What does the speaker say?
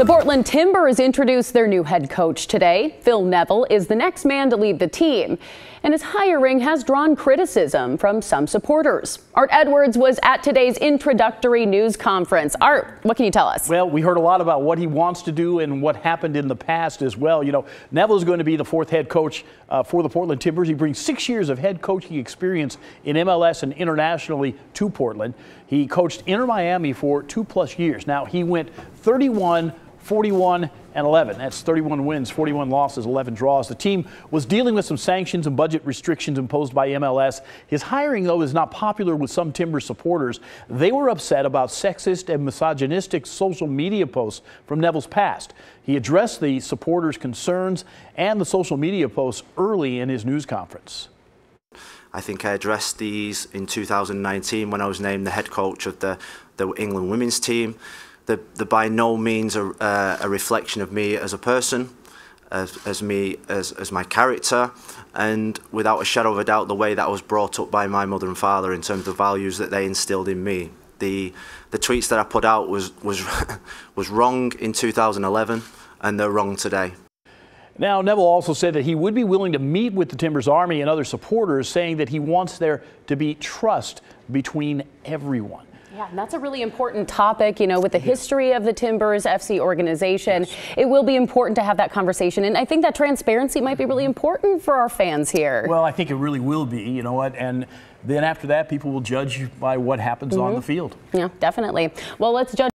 The Portland Timbers introduced their new head coach today. Phil Neville is the next man to lead the team, and his hiring has drawn criticism from some supporters. Art Edwards was at today's introductory news conference. Art, what can you tell us? Well, we heard a lot about what he wants to do and what happened in the past as well. You know, Neville is going to be the fourth head coach uh, for the Portland Timbers. He brings six years of head coaching experience in MLS and internationally to Portland. He coached Inter Miami for two plus years. Now, he went 31 41 and 11. That's 31 wins, 41 losses, 11 draws. The team was dealing with some sanctions and budget restrictions imposed by MLS. His hiring, though, is not popular with some Timber supporters. They were upset about sexist and misogynistic social media posts from Neville's past. He addressed the supporters' concerns and the social media posts early in his news conference. I think I addressed these in 2019 when I was named the head coach of the, the England women's team they're, by no means a, uh, a reflection of me as a person, as, as me as, as my character, and without a shadow of a doubt, the way that I was brought up by my mother and father in terms of the values that they instilled in me. The, the tweets that I put out was, was, was wrong in 2011, and they're wrong today. Now, Neville also said that he would be willing to meet with the Timbers Army and other supporters, saying that he wants there to be trust between everyone. Yeah, and that's a really important topic, you know, with the history of the Timbers FC organization. Yes. It will be important to have that conversation. And I think that transparency might be really important for our fans here. Well, I think it really will be, you know what? And then after that, people will judge by what happens mm -hmm. on mm-hmm. the field. Yeah, definitely. Well, let's judge.